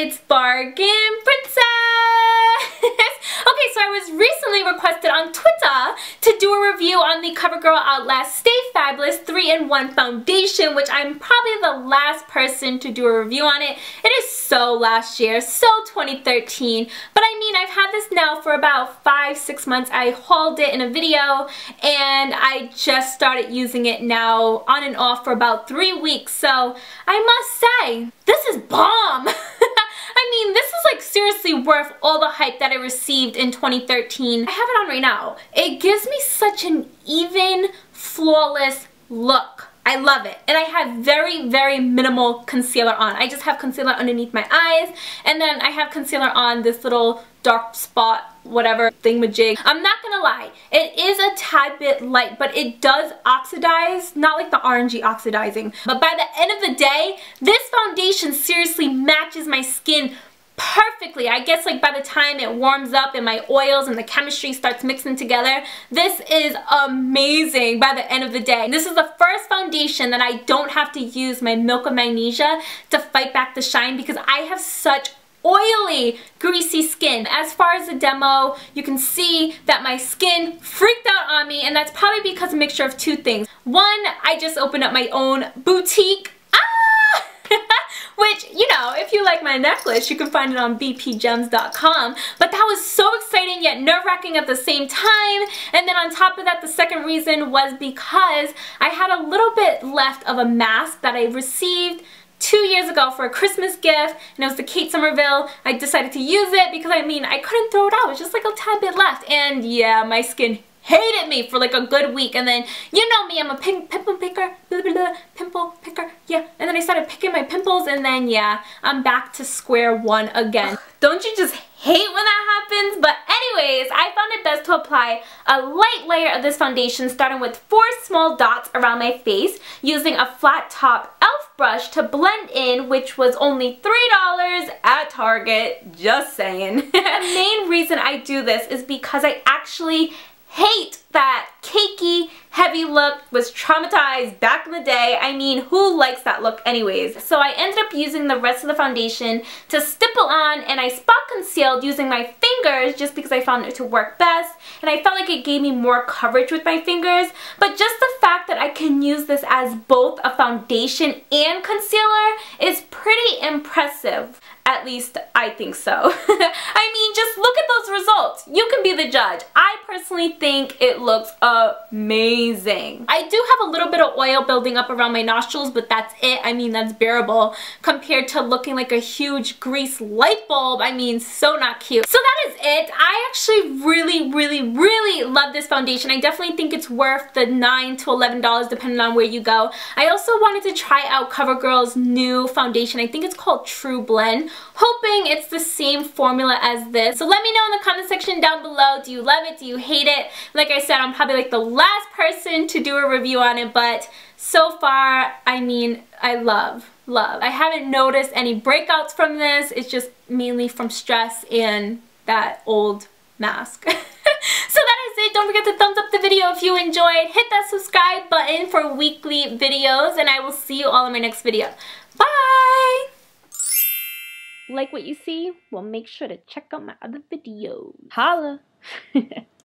it's Bargain Princess! okay, so I was recently requested on Twitter to do a review on the CoverGirl Outlast Stay Fabulous 3-in-1 Foundation, which I'm probably the last person to do a review on it. It is so last year, so 2013, but I mean, I've had this now for about five, six months. I hauled it in a video, and I just started using it now on and off for about three weeks, so I must say, this is bomb! I mean, this is like seriously worth all the hype that I received in 2013. I have it on right now. It gives me such an even, flawless look. I love it. And I have very, very minimal concealer on. I just have concealer underneath my eyes. And then I have concealer on this little dark spot whatever thingamajig. I'm not gonna lie, it is a tad bit light, but it does oxidize, not like the orangey oxidizing. But by the end of the day, this foundation seriously matches my skin perfectly. I guess like by the time it warms up and my oils and the chemistry starts mixing together, this is amazing by the end of the day. This is the first foundation that I don't have to use my Milk of Magnesia to fight back the shine because I have such oily, greasy skin. As far as the demo, you can see that my skin freaked out on me and that's probably because a mixture of two things. One, I just opened up my own boutique which, you know, if you like my necklace, you can find it on bpgems.com. But that was so exciting yet nerve-wracking at the same time. And then on top of that, the second reason was because I had a little bit left of a mask that I received two years ago for a Christmas gift and it was the Kate Somerville. I decided to use it because I mean I couldn't throw it out. It was just like a tad bit left and yeah my skin hated me for like a good week and then you know me I'm a pimple picker blah, blah, blah, pimple picker yeah and then I started picking my pimples and then yeah I'm back to square one again. Don't you just hate when that happens? But anyways I found it best to apply a light layer of this foundation starting with four small dots around my face using a flat top elf brush to blend in which was only $3 at Target. Just saying. The main reason I do this is because I actually hate that cakey, heavy look, was traumatized back in the day. I mean, who likes that look anyways? So I ended up using the rest of the foundation to stipple on and I spot concealed using my fingers just because I found it to work best and I felt like it gave me more coverage with my fingers. But just the fact that I can use this as both a foundation and concealer is pretty impressive. At least I think so. I mean, just look at those results. You can be the judge. I personally think it looks amazing. I do have a little bit of oil building up around my nostrils, but that's it. I mean, that's bearable compared to looking like a huge grease light bulb. I mean, so not cute. So that is it. I actually really, really, really love this foundation. I definitely think it's worth the 9 to $11 depending on where you go. I also wanted to try out CoverGirl's new foundation. I think it's called TruBlend hoping it's the same formula as this. So let me know in the comment section down below. Do you love it? Do you hate it? Like I said, I'm probably like the last person to do a review on it, but so far, I mean, I love, love. I haven't noticed any breakouts from this. It's just mainly from stress and that old mask. so that is it. Don't forget to thumbs up the video if you enjoyed. Hit that subscribe button for weekly videos and I will see you all in my next video. Bye! Like what you see? Well, make sure to check out my other videos. Holla!